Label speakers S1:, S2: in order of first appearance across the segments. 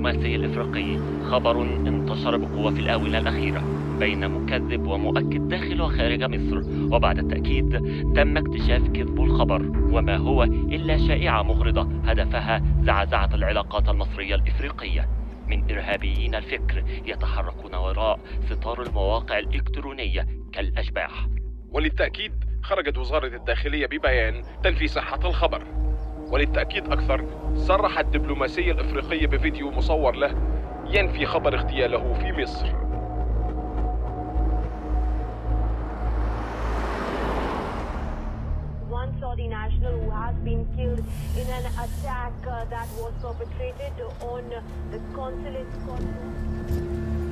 S1: الدبلوماسي الإفريقي خبر انتشر بقوة في الآونة الأخيرة بين مكذب ومؤكد داخل وخارج مصر وبعد التأكيد تم اكتشاف كذب الخبر وما هو إلا شائعة مغرضة هدفها زعزعة العلاقات المصرية الإفريقية. من إرهابيين الفكر يتحركون وراء ستار المواقع الإلكترونية كالأشباح.
S2: وللتأكيد خرجت وزارة الداخلية ببيان تنفي صحة الخبر. وللتأكيد أكثر صرح الدبلوماسي الإفريقي بفيديو مصور له ينفي خبر اغتياله في مصر
S3: Saudi national who has been killed in an attack uh, that was perpetrated on the consulate.
S4: اتفائلوا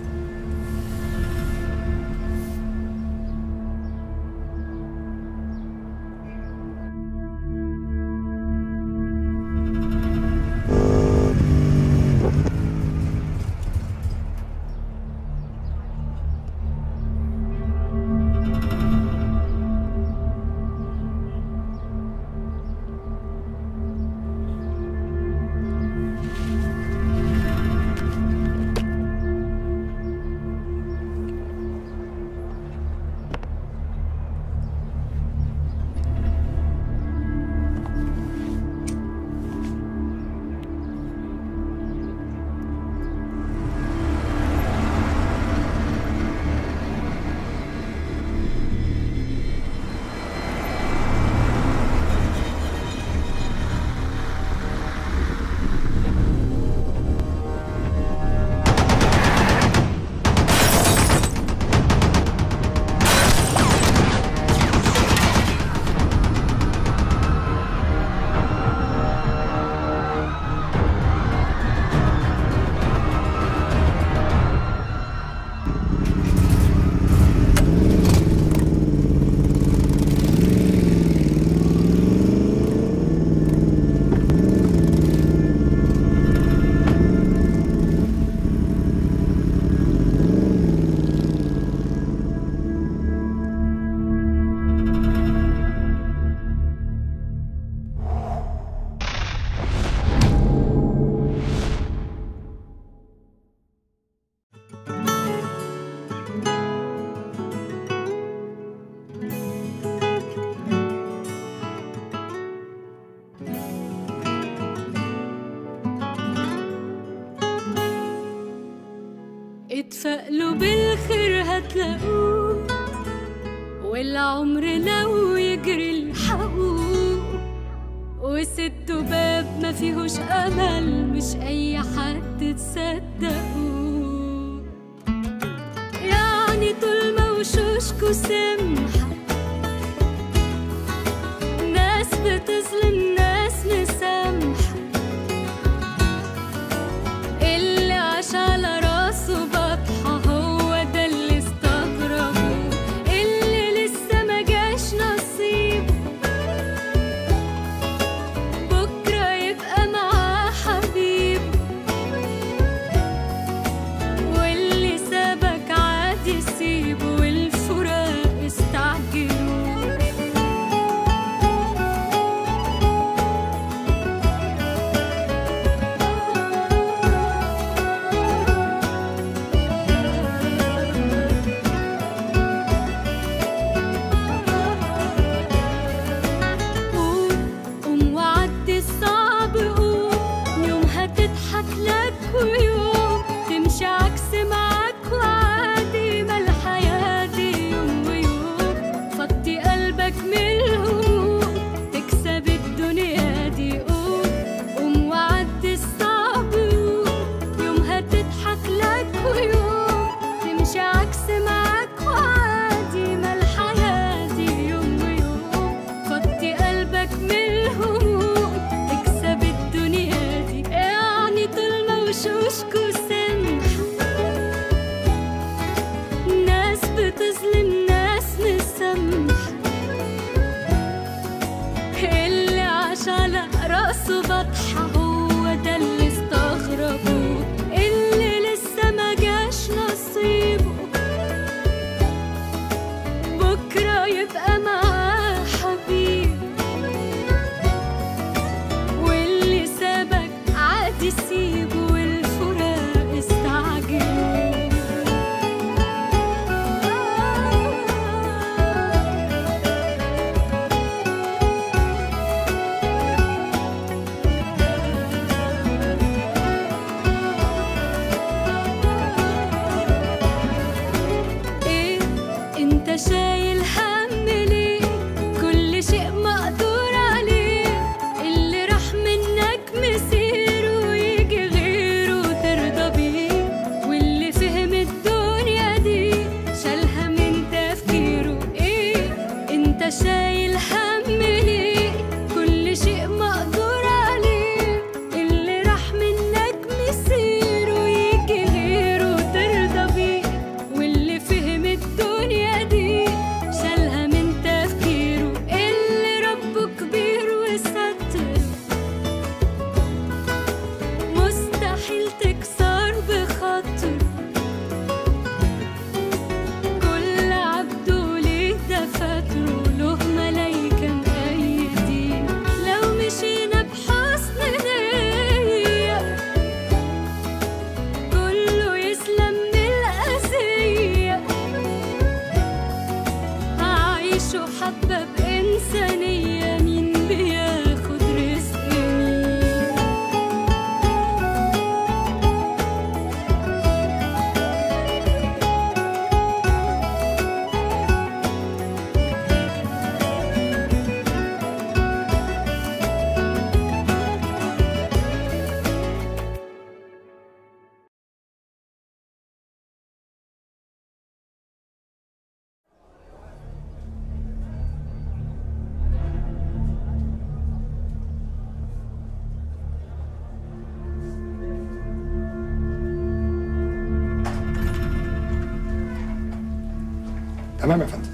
S5: تمام يا فندم.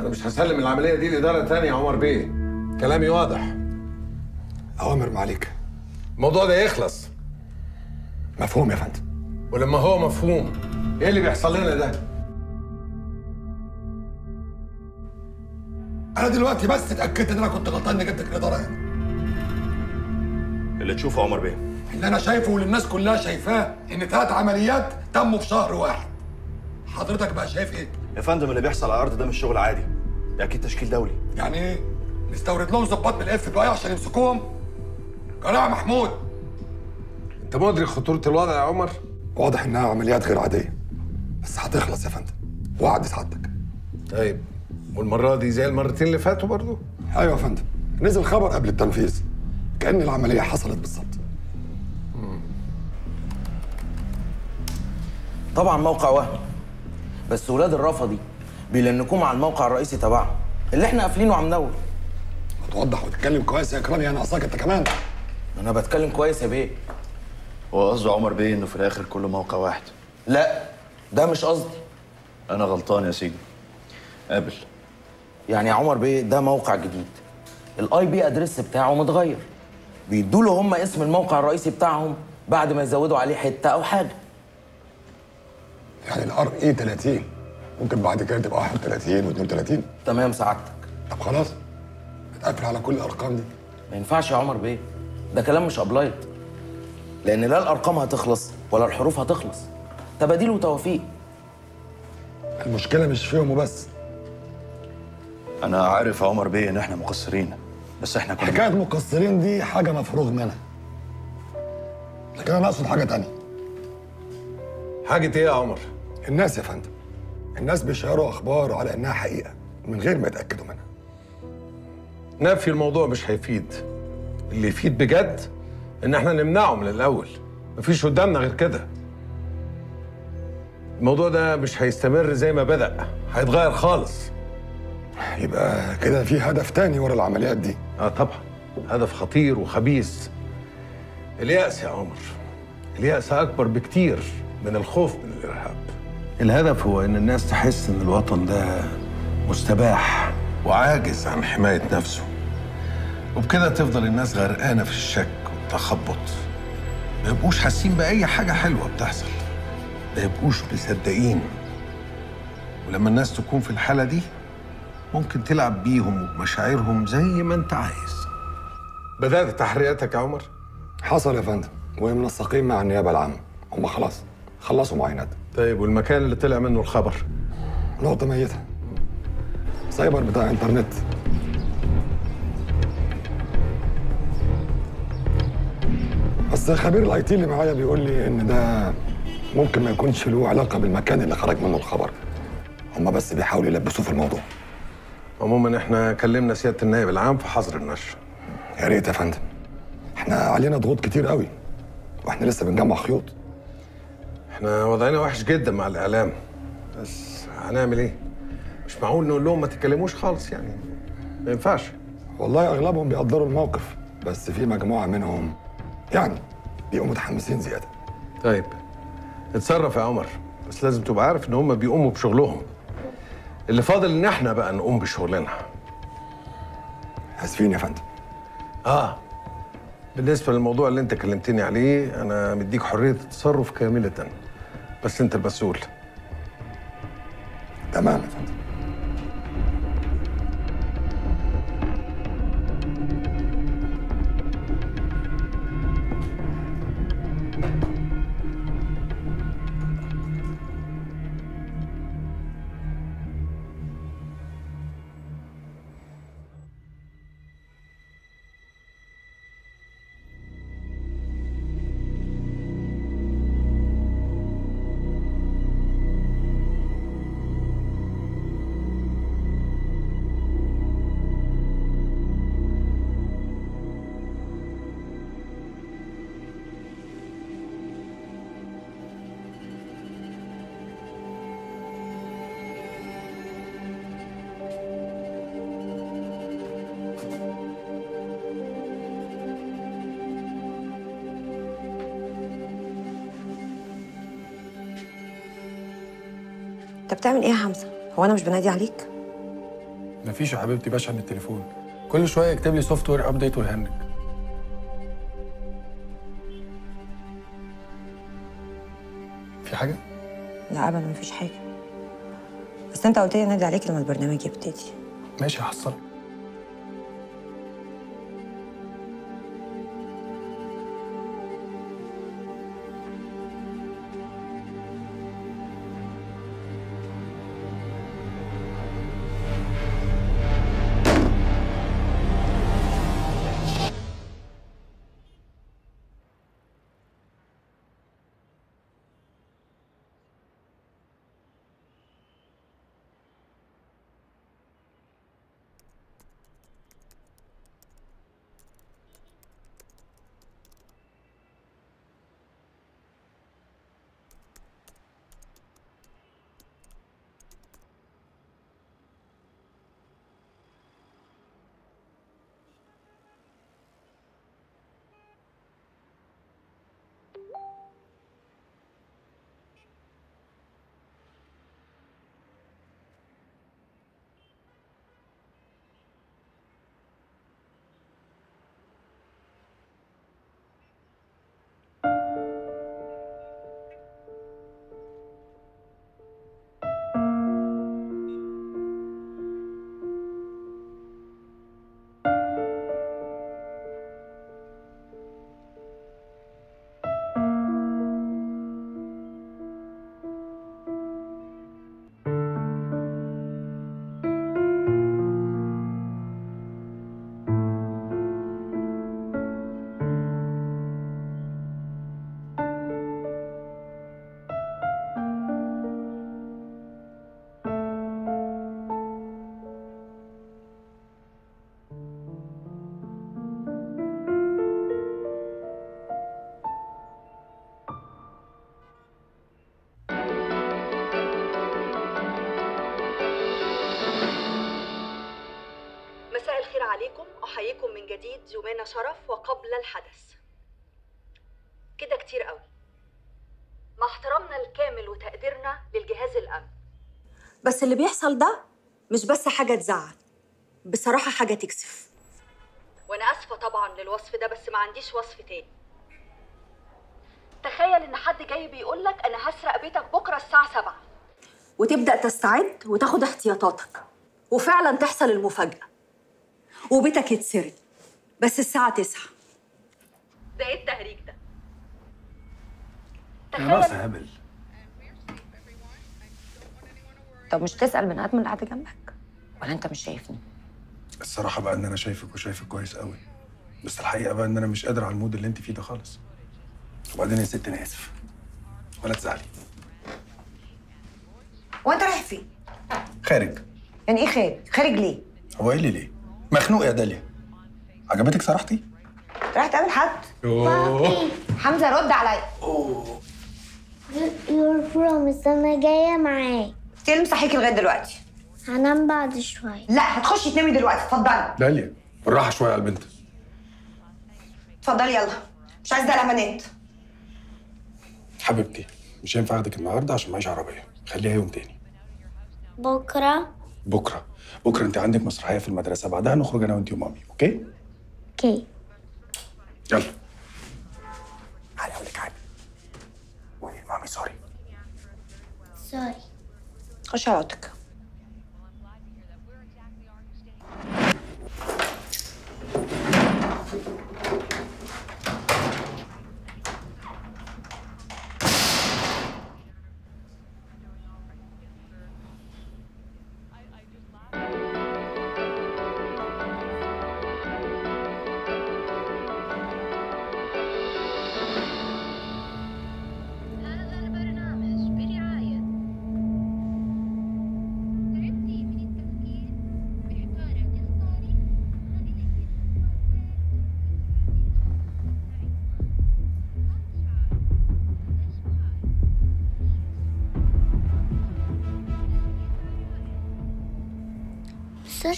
S6: أنا مش هسلم العملية دي لإدارة تانية يا عمر بيه. كلامي واضح.
S5: أوامر معاليك.
S6: الموضوع ده يخلص.
S5: مفهوم يا فندم.
S6: ولما هو مفهوم إيه اللي بيحصل لنا ده؟
S5: أنا دلوقتي بس اتأكدت إن أنا كنت غلطان إني جبتك الإدارة هنا
S7: اللي تشوفه عمر بيه.
S5: اللي أنا شايفه واللي الناس كلها شايفاه إن ثلاث عمليات تموا في شهر واحد. حضرتك بقى شايف إيه؟
S7: يا فندم اللي بيحصل على الأرض ده مش شغل عادي. ده أكيد تشكيل دولي.
S5: يعني إيه؟ نستورد لهم ظباط من ال FBI عشان يمسكوهم؟ جماعة محمود.
S6: أنت مدرك خطورة الوضع يا عمر؟
S5: واضح إنها عمليات غير عادية. بس هتخلص يا فندم. وعد سعادتك.
S6: طيب والمرة دي زي المرتين اللي فاتوا برضو؟
S5: أيوه يا فندم. نزل خبر قبل التنفيذ. كأن العملية حصلت بالظبط.
S8: طبعا موقع وهمي بس ولاد الرفضي بي link وه مع الموقع الرئيسي تبعهم. اللي إحنا قافلينه عم نور.
S5: توضح وتتكلم كويس يا اكرامي أنا ناقصاك أنت كمان.
S8: أنا بتكلم كويس يا بيه.
S7: هو قصده عمر بيه إنه في الآخر كله موقع واحد؟
S8: لا ده مش قصدي.
S7: أنا غلطان يا سيدي. قابل.
S8: يعني يا عمر بيه ده موقع جديد. ال IP address بتاعه متغير. بيدوا له هم اسم الموقع الرئيسي بتاعهم بعد ما يزودوا عليه حتة أو حاجة.
S5: يعني ال R E 30 ممكن بعد كده تبقى 31 و32
S8: تمام سعادتك.
S5: طب خلاص. اتقفل على كل الأرقام دي.
S8: ما ينفعش يا عمر بيه. ده كلام مش applied لأن لا الأرقام هتخلص ولا الحروف هتخلص. تباديل وتوافيق.
S5: المشكلة مش فيهم وبس.
S7: أنا عارف يا عمر بيه إن إحنا مقصرين. بس إحنا كنا
S5: حكاية مقصرين دي حاجة مفروغ منها. لكن أنا أقصد حاجة تانية.
S6: حاجة إيه يا عمر؟
S5: الناس يا فندم الناس بيشيروا أخبار على إنها حقيقة من غير ما يتأكدوا منها.
S6: نفي الموضوع مش هيفيد. اللي يفيد بجد إن إحنا نمنعه من الأول. مفيش قدامنا غير كده. الموضوع ده مش هيستمر زي ما بدأ. هيتغير خالص.
S5: يبقى كده في هدف تاني ورا العمليات دي.
S6: آه طبعا. هدف خطير وخبيث. اليأس يا عمر. اليأس أكبر بكتير. من الخوف من الإرهاب. الهدف هو إن الناس تحس إن الوطن ده مستباح وعاجز عن حماية نفسه. وبكده تفضل الناس غرقانة في الشك والتخبط. ما يبقوش حاسين بأي حاجة حلوة بتحصل. ما يبقوش مصدقين. ولما الناس تكون في الحالة دي ممكن تلعب بيهم وبمشاعرهم زي ما انت عايز. بدأت تحرياتك يا عمر؟
S5: حصل يا فندم. ومنسقين مع النيابة العامة. هم خلاص. خلصوا معاينات
S6: طيب والمكان اللي طلع منه الخبر؟
S5: نقطه ميتة. سايبر بتاع إنترنت. بس خبير ال IT اللي معايا بيقول لي إن ده ممكن ما يكونش له علاقة بالمكان اللي خرج منه الخبر. هم بس بيحاولوا يلبسوه في الموضوع.
S6: عموما إحنا كلمنا سيادة النائب العام في حظر النشر.
S5: يا ريت يا فندم. إحنا علينا ضغوط كتير قوي وإحنا لسه بنجمع خيوط.
S6: إحنا وضعنا وحش جدا مع الإعلام. بس هنعمل إيه؟ مش معقول نقول لهم ما تتكلموش خالص يعني. ما ينفعش.
S5: والله أغلبهم بيقدروا الموقف بس في مجموعة منهم يعني بيبقوا متحمسين زيادة.
S6: طيب اتصرف يا عمر. بس لازم تبقى عارف إن هم بيقوموا بشغلهم. اللي فاضل إن إحنا بقى نقوم بشغلنا.
S5: آسفين يا فندم.
S6: آه بالنسبة للموضوع اللي أنت كلمتني عليه أنا مديك حرية التصرف كاملة. بس انت المسؤول.
S9: انت بتعمل إيه يا حمزة؟ هو أنا مش بنادي عليك؟
S10: مفيش يا حبيبتي بشحن التليفون. كل شوية يكتب لي software update ويهنج. في حاجة؟
S9: لا ابدا مفيش حاجة. بس أنت قلت لي أنادي عليك لما البرنامج يبتدي.
S10: ماشي هحصل.
S11: يومنا شرف وقبل الحدث. كده كتير قوي. مع احترامنا الكامل وتقديرنا للجهاز الأمن. بس اللي بيحصل ده مش بس حاجة تزعل بصراحة حاجة تكسف. وأنا آسفة طبعا للوصف ده بس ما عنديش وصف تاني. تخيل إن حد جاي بيقولك أنا هسرق بيتك بكرة الساعة سبعة. وتبدأ تستعد وتاخد احتياطاتك وفعلا تحصل المفاجأة وبيتك يتسرق. بس الساعة تسعة. ده إيه التهريج ده؟
S10: ناقص هبل.
S9: طب مش تسأل بني آدم اللي قاعد جنبك؟ ولا أنت مش شايفني؟
S10: الصراحة بقى إن أنا شايفك وشايفك كويس قوي بس الحقيقة بقى إن أنا مش قادر على المود اللي أنت فيه ده خالص. وبعدين يا ست أنا آسف. ولا تزعلي.
S9: هو انت رايح فين؟
S10: خارج.
S9: يعني إيه خارج؟ خارج ليه؟
S10: هو إيه اللي ليه؟ مخنوق يا داليا. عجبتك صراحتي؟
S9: رايح تقابل حد. حمزة رد عليا.
S12: يور بروميس أنا جاية معاك
S9: تلم صحيكي لغاية دلوقتي.
S12: هنام بعد شوية
S9: لا هتخشي تنامي دلوقتي. اتفضلي.
S10: داليا بالراحة شوية على البنت.
S9: اتفضلي يلا. مش عايزة الامانات
S10: حبيبتي مش هينفع أخدك النهارده عشان معيش عربية. خليها يوم تاني.
S12: بكرة؟
S10: بكرة. بكرة انت عندك مسرحية في المدرسة بعدها نخرج أنا وأنت ومامي okay؟
S12: okay.
S10: يلا. تعالي أقول لك حاجة. قولي لمامي سوري.
S12: سوري.
S9: خشي على أوضتك.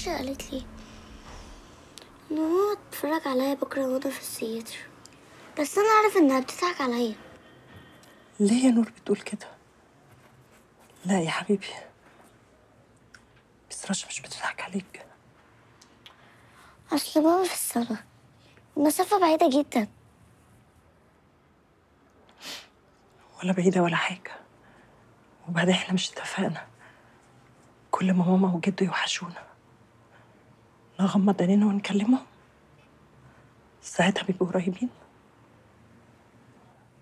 S12: ساشا قالت لي. ان هو اتفرج عليا بكرة وأنا في السيتر بس أنا عارف إنها بتضحك عليا.
S13: ليه يا نور بتقول كده؟ لا يا حبيبي. بس رشا مش بتضحك عليك.
S12: أصل بابا في السما. المسافة بعيدة جدا.
S13: ولا بعيدة ولا حاجة. وبعدين إحنا مش اتفقنا. كل ما ماما وجده يوحشونا. نغمض عينينا ونكلمهم ساعتها بيبقوا قريبين.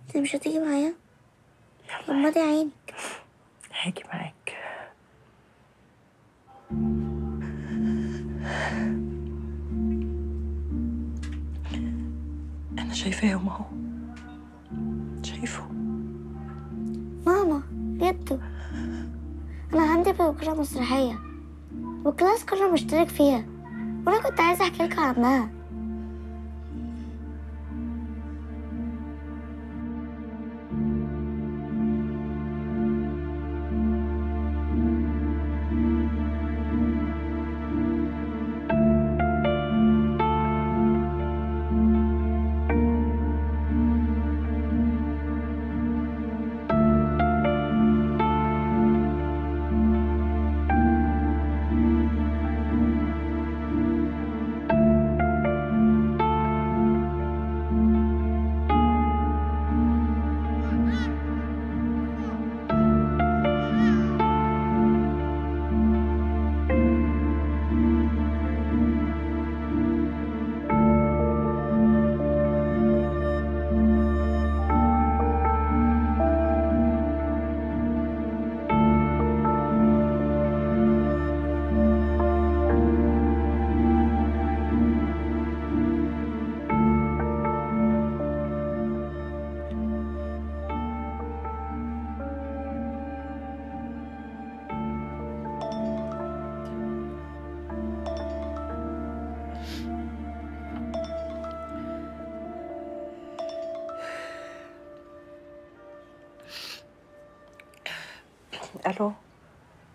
S12: انت مش هتيجي معايا؟ غمضي عينك
S13: هاجي معاك. أنا شايفاهم أهو شايفه.
S12: ماما جدو أنا عندي بكره مسرحية وكلاس كله مشترك فيها. وأنا كنت عايزه احكي لكم عنها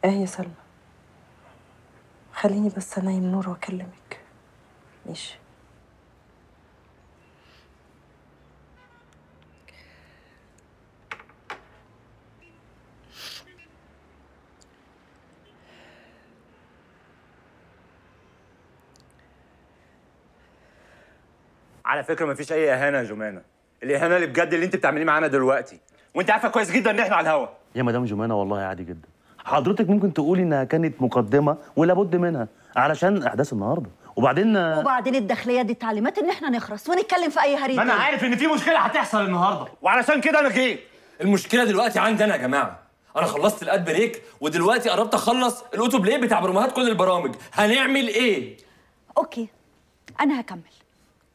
S13: إيه يا سلمى. خليني بس أنيم نور وأكلمك. ماشي.
S14: على فكرة مفيش أي إهانة يا جمانة. الإهانة اللي بجد اللي أنت بتعمليه معانا دلوقتي. وأنت عارفة كويس جدا إن إحنا على الهوا.
S15: يا مدام جمانة والله عادي جدا. حضرتك ممكن تقولي إنها كانت مقدمة ولا بد منها علشان أحداث النهارده. وبعدين
S16: وبعدين الداخلية دي تعليمات ان إحنا نخرس ونتكلم في أي هريد
S14: ما أنا عارف إن في مشكلة هتحصل النهارده. وعلشان كده أنا جيت
S17: المشكلة دلوقتي عندي أنا يا جماعة. أنا خلصت ال ad break ودلوقتي قربت أخلص الأوتو بلاي بتاع بروموهات كل البرامج. هنعمل إيه؟
S16: okay. أنا هكمل.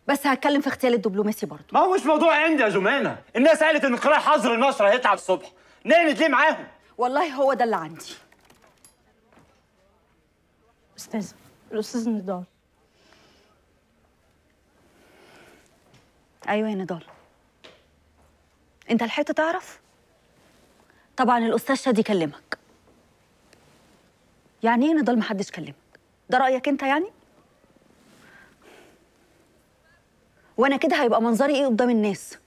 S16: بس هتكلم في اغتيال الدبلوماسي برضه.
S14: ما هو مش موضوع عندي يا جمانه الناس قالت إن قرار حظر النشر هيطلع الصبح. نعمل ليه معاهم؟
S16: والله هو ده اللي عندي.
S13: أستاذ الأستاذ نضال.
S11: أيوه يا نضال. أنت لحقت تعرف؟ طبعا الأستاذ شادي كلمك. يعني إيه نضال محدش كلمك؟ ده رأيك أنت يعني؟ وأنا كده هيبقى منظري إيه قدام الناس؟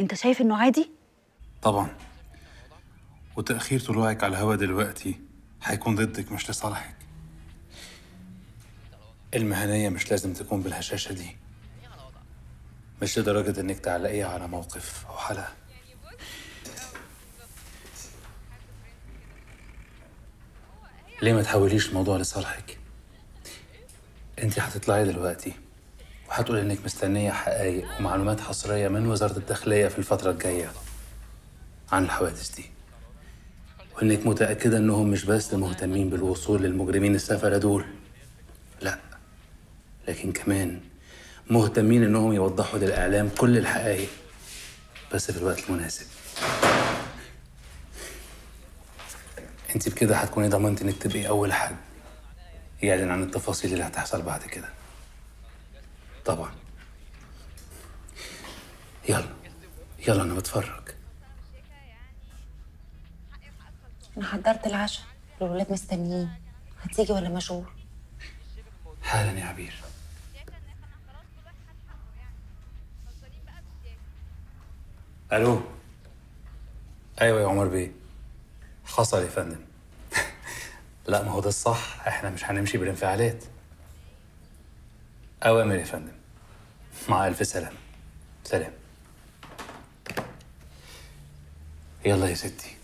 S11: أنت شايف إنه عادي؟
S18: طبعا. وتأخير طلوعك على الهوا دلوقتي هيكون ضدك مش لصالحك. المهنية مش لازم تكون بالهشاشة دي. مش لدرجة إنك تعلقيها على موقف أو حلقة. ليه ما تحوليش الموضوع لصالحك؟ انت هتطلعي دلوقتي وهتقولي إنك مستنية حقائق ومعلومات حصرية من وزارة الداخلية في الفترة الجاية. عن الحوادث دي. وإنك متأكدة إنهم مش بس مهتمين بالوصول للمجرمين السفلة دول. لا. لكن كمان مهتمين إنهم يوضحوا للإعلام كل الحقائق. بس في الوقت المناسب. أنت بكده هتكوني ضمنتي إنك تبقي أول حد يعلن عن التفاصيل اللي هتحصل بعد كده. طبعا. يلا. يلا أنا بتفرج.
S19: أنا حضرت العشاء. الولاد مستنيين. هتيجي ولا مشغول؟
S18: حالا يا عبير. ألو. أيوه يا عمر بيه. حصل يا فندم. لا ما هو ده الصح. إحنا مش هنمشي بالانفعالات. أوامر يا فندم. مع ألف سلامة. سلام. يلا يا ستي.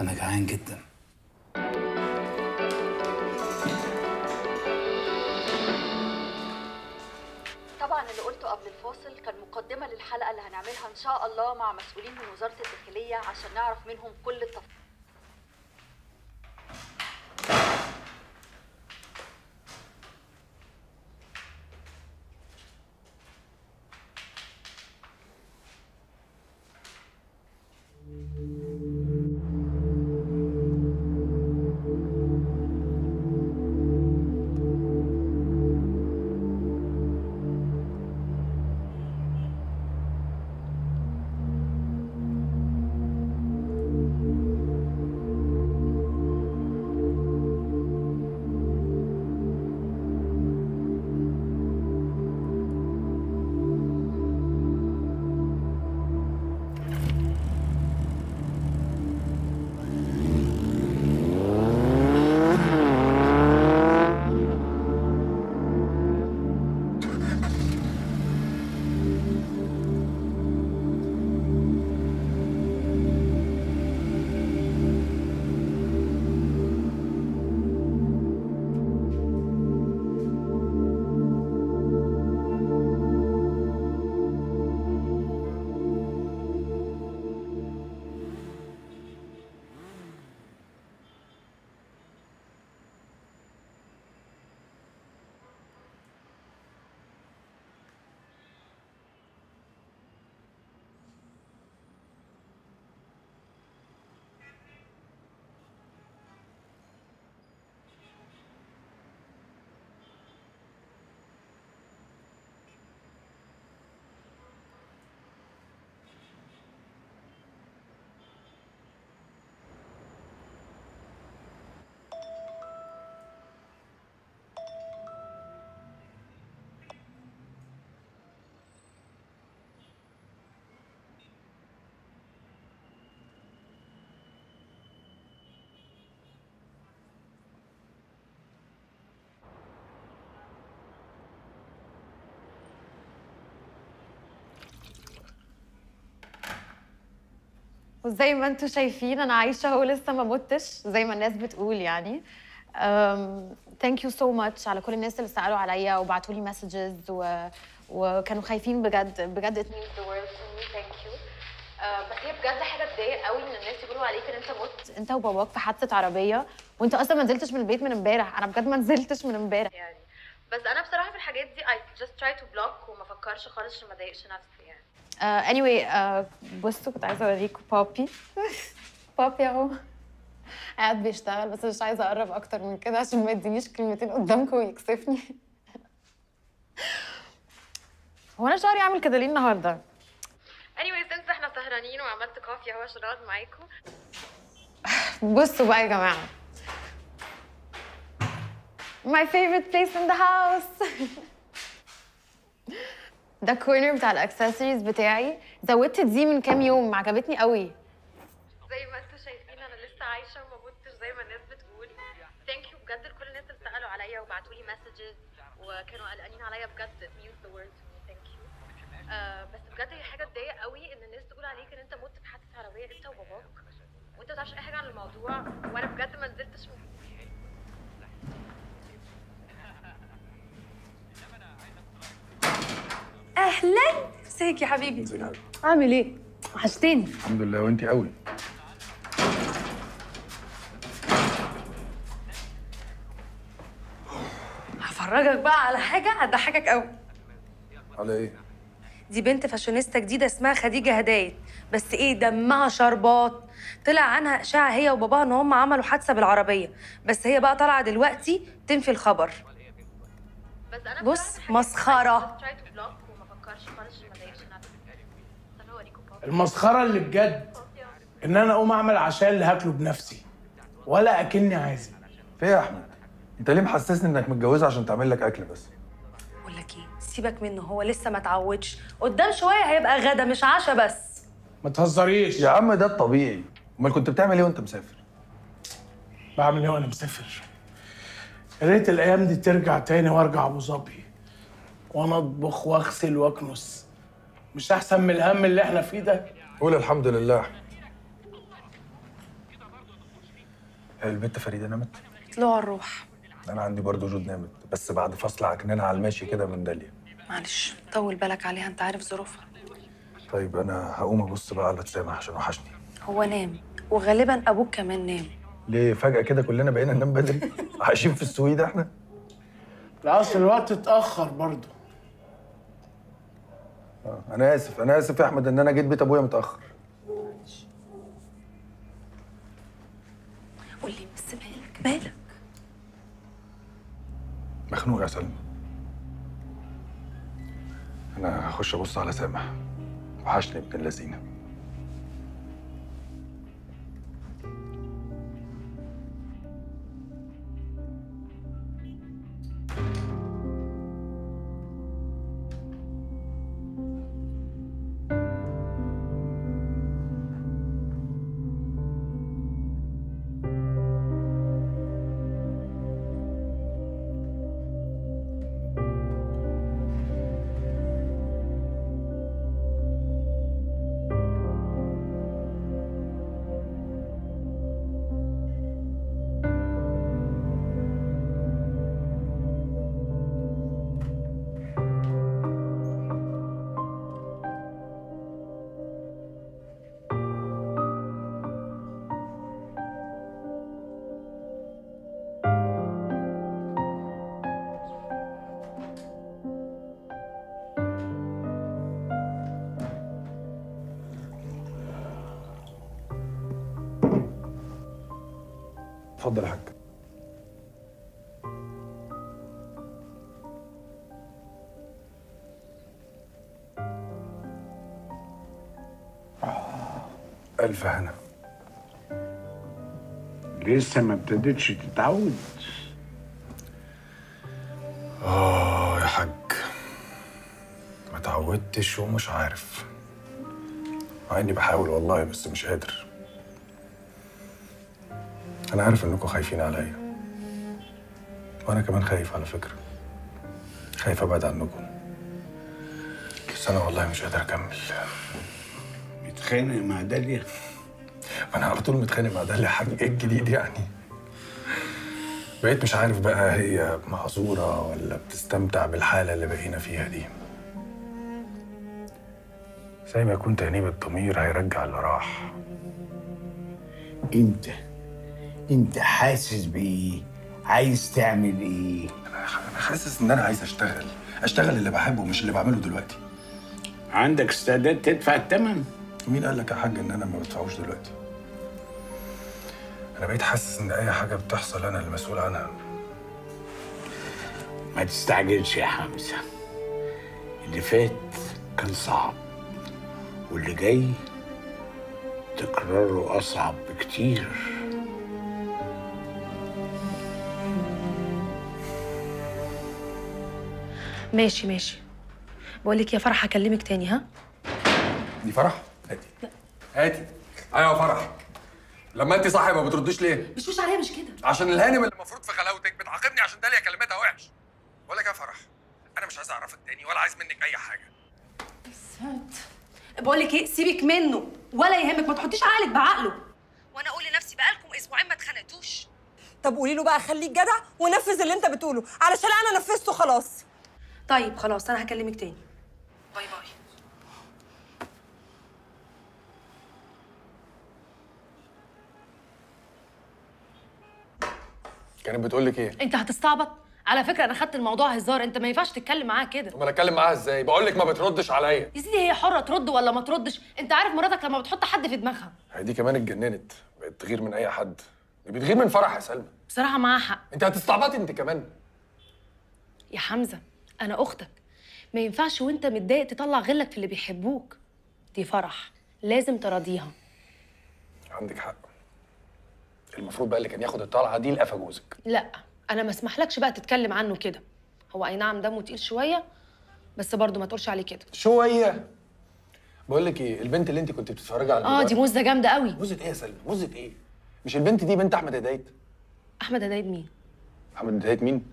S18: أنا جعان جدا.
S11: طبعا اللي قلته قبل الفاصل كان مقدمة للحلقة اللي هنعملها إن شاء الله مع مسؤولين من وزارة الداخلية عشان نعرف منهم كل التفاصيل.
S20: وزي ما أنتم شايفين أنا عايشة اهو لسه ما متش زي ما الناس بتقول يعني. thank you so much على كل الناس اللي سألوا عليا وبعتوا لي messages و... وكانوا خايفين بجد بجد means the world to me. Thank you. آه، بس هي بجد حاجة تضايق قوي إن الناس يقولوا عليك إن أنت مت. أنت وباباك في حادثة عربية وأنت أصلا ما نزلتش من البيت من امبارح. أنا بجد ما نزلتش من امبارح. يعني. بس أنا بصراحة في الحاجات دي I just try to block وما أفكرش خالص عشان ما أضايقش نفسي. Anyway uh, بصوا كنت عايزة اوريكم بابي بابي أهو. قاعد بيشتغل بس مش عايزة أقرب أكتر من كده عشان ما يدينيش كلمتين قدامكم ويكسفني. هو أنا شعري عامل كده ليه النهارده؟ Anyway since إحنا سهرانين وعملت كوفي أهو عشان أقعد معاكم. بصوا بقى يا جماعة. My favorite place in the house. ده ال corner بتاع الاكسسوارز بتاعي زودت دي من كام يوم عجبتني قوي. زي ما أنتم شايفين أنا لسه عايشة وما متش زي ما الناس بتقول. thank you بجد لكل الناس اللي سألوا عليا وبعتوا لي messages وكانوا قلقانين عليا بجد. To me thank you. آه بس بجد هي حاجة تضايق قوي إن الناس تقول عليك إن أنت مت في حادثة عربية أنت وباباك. وأنت ما تعرفش أي حاجة عن الموضوع وأنا بجد ما نزلتش من
S21: أهلا. ازيك يا حبيبي. عامل إيه؟ وحشتني.
S10: الحمد لله. وانت قوي
S21: هفرجك بقى على حاجة هتضحكك قوي
S10: على إيه؟
S21: دي بنت فاشونيستا جديدة اسمها خديجة هدايت بس إيه دمها شربات. طلع عنها اشاعه هي وباباها إن هم عملوا حادثة بالعربية. بس هي بقى طالعة دلوقتي تنفي الخبر. بص
S20: مسخرة.
S22: المسخرة اللي بجد إن أنا أقوم أعمل عشاء اللي هاكله بنفسي ولا أكني عازم.
S10: في يا أحمد أنت ليه محسسني إنك متجوزه عشان تعمل لك أكل بس؟
S21: بقول لك إيه سيبك منه هو لسه ما اتعودش. قدام شوية هيبقى غدا مش عشاء بس.
S22: ما تهزريش.
S10: يا عم ده الطبيعي. أمال كنت بتعمل إيه وأنت مسافر؟
S22: بعمل إيه وأنا مسافر؟ يا ريت الأيام دي ترجع تاني وأرجع أبو ظبي. وأنا اطبخ واغسل واكنس. مش أحسن من الهم اللي إحنا فيه ده؟
S10: قول الحمد لله. هي البت فريدة نامت؟
S21: طلوع الروح.
S10: أنا عندي برضو جود نامت بس بعد فصل عكنانها على الماشي كده من داليا.
S21: معلش طول بالك عليها أنت عارف ظروفها.
S10: طيب أنا هقوم أبص بقى على تسامح عشان وحشني.
S21: هو نام وغالبا أبوك كمان نام.
S10: ليه؟ فجأة كده كلنا بقينا ننام بدري؟ عايشين في السويد إحنا؟
S22: لا أصل الوقت اتأخر برضه.
S10: آه، أنا آسف أنا آسف يا أحمد إن أنا جيت بيت أبويا متأخر.
S21: قول لي بس مالك؟ مالك؟
S10: مخنوق يا سلمى. أنا هخش أبص على سامح. وحشني ابن اللذينه اتفضل يا حاج. ألف هنا.
S23: لسه ما ابتدتش تتعود.
S10: آه يا حاج ما تعودتش ومش عارف. مع إني بحاول والله بس مش قادر. أنا عارف إنكم خايفين عليا وأنا كمان خايف على فكرة. خايف أبعد عنكم. بس أنا والله مش قادر أكمل.
S23: متخانق مع داليا؟
S10: ما أنا على طول متخانق مع ده اللي حاج إيه الجديد يعني؟ بقيت مش عارف بقى هي معذورة ولا بتستمتع بالحالة اللي بقينا فيها دي. زي ما يكون تأنيب الضمير هيرجع اللي راح.
S23: انت انت حاسس بإيه؟ عايز تعمل إيه؟
S10: أنا حاسس إن أنا عايز أشتغل. أشتغل اللي بحبه مش اللي بعمله دلوقتي.
S23: عندك استعداد تدفع الثمن
S10: مين قال لك يا حاج إن أنا ما بدفعوش دلوقتي؟ أنا بقيت حاسس إن أي حاجة بتحصل أنا المسؤول عنها.
S23: ما تستعجلش يا حمزة. اللي فات كان صعب واللي جاي تكراره أصعب بكتير.
S21: ماشي ماشي. بقول لك يا فرح هكلمك تاني ها؟
S5: دي فرح؟ هاتي. هاتي. أيوه يا فرح. لما انت صاحيه ما بترديش ليه؟
S21: مش مش عليا مش كده.
S5: عشان الهانم اللي المفروض في غلاوتك بتعاقبني عشان داليا كلمتها وحش. بقول لك يا فرح أنا مش عايز اعرفك تاني ولا عايز منك أي حاجة.
S21: بقول لك إيه سيبك منه. ولا يهمك ما تحطيش عقلك بعقله. وأنا أقول لنفسي بقالكم أسبوعين ما اتخانقتوش.
S13: طب قولي له بقى خليك جدع ونفذ اللي أنت بتقوله علشان أنا نفذته خلاص.
S21: طيب خلاص أنا هكلمك تاني. باي باي.
S10: كانت بتقول لك إيه؟
S21: أنت هتستعبط؟ على فكرة أنا خدت الموضوع هزار أنت ما ينفعش تتكلم معاها كده.
S10: أمال أتكلم معاها إزاي؟ بقول لك ما بتردش عليا.
S21: يا سيدي هي حرة ترد ولا ما تردش؟ أنت عارف مراتك لما بتحط حد في دماغها.
S10: هي دي كمان اتجننت بقت تغير من أي حد. دي بتغير من فرح يا سلمى.
S21: بصراحة معاها حق.
S10: أنت هتستعبطي أنت كمان.
S21: يا حمزة. أنا أختك. ما ينفعش وأنت متضايق تطلع غلك في اللي بيحبوك. دي فرح لازم تراضيها.
S10: عندك حق. المفروض بقى اللي كان ياخد الطلعة دي لقفا جوزك.
S21: لا أنا ما أسمحلكش بقى تتكلم عنه كده. هو أي نعم دمه تقيل شوية بس برضه ما تقولش عليه كده.
S10: شوية. بقول لك إيه البنت اللي أنت كنت بتتفرجي على
S21: آه دي موزه جامدة قوي.
S10: موزه إيه يا سلمى؟ موزه إيه؟ مش البنت دي بنت أحمد هدايت؟
S21: أحمد هدايد مين؟
S10: أحمد هدايت مين؟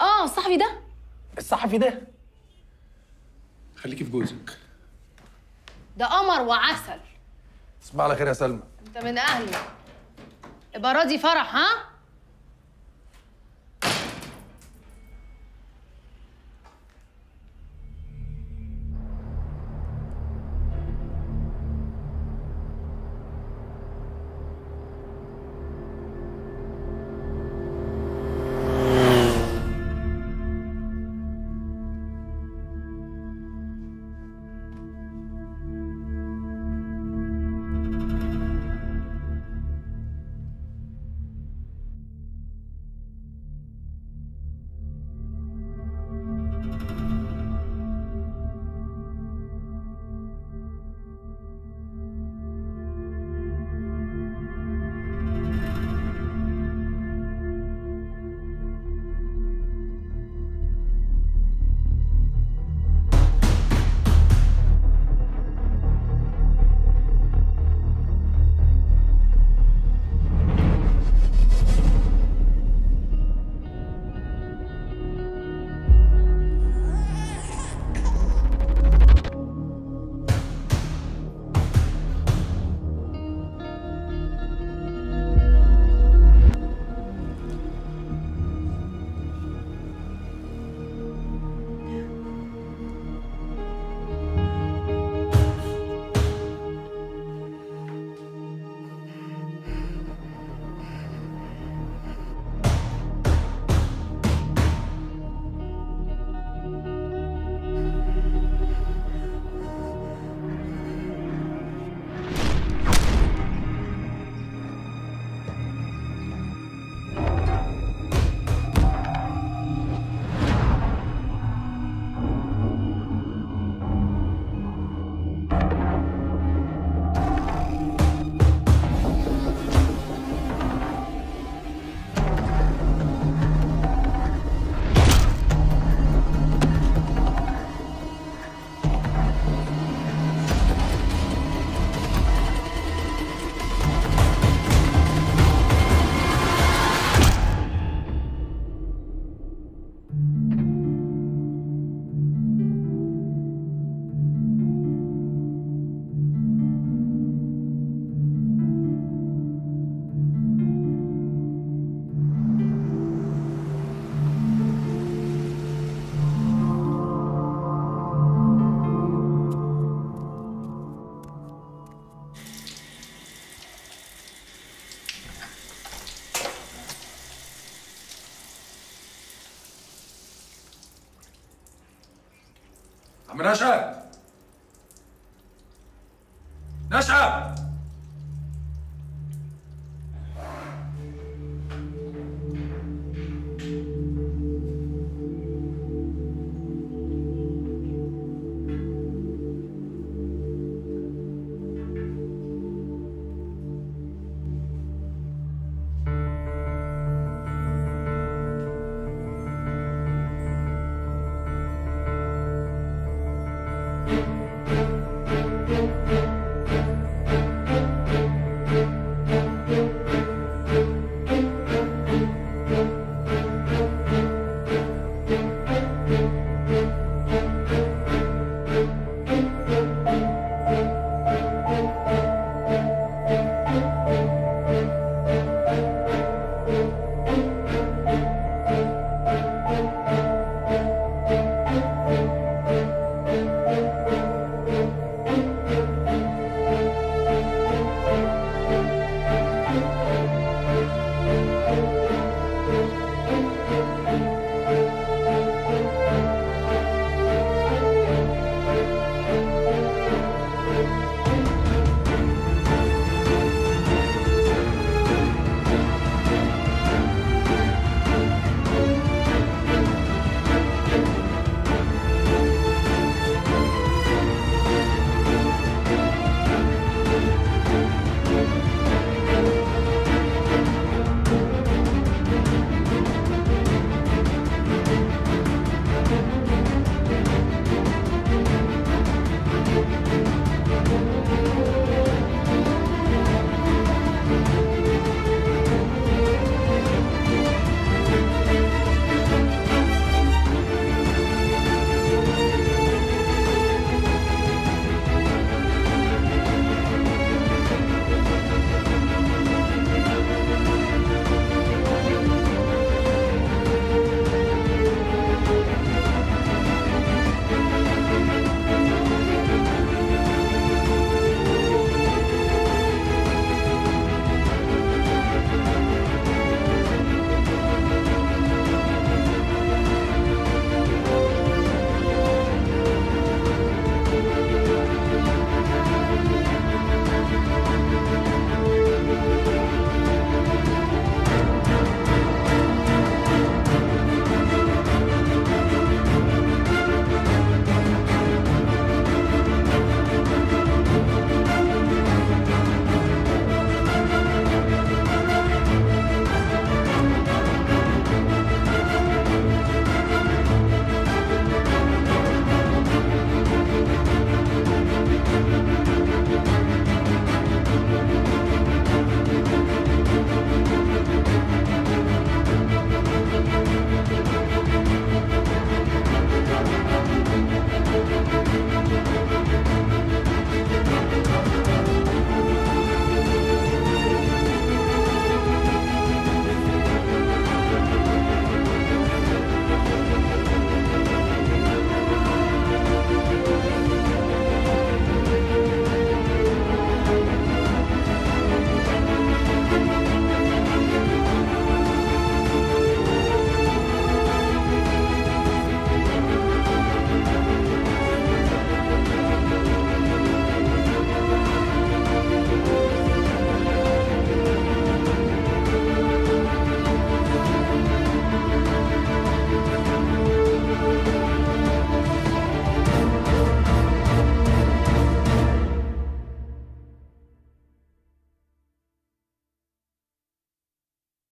S21: آه الصحفي ده.
S10: الصحفي ده. خليكي في جوزك.
S21: ده قمر وعسل.
S10: تصبح على خير يا سلمى.
S21: انت من أهلي. ابقى راضي فرح ها؟
S5: عم رشا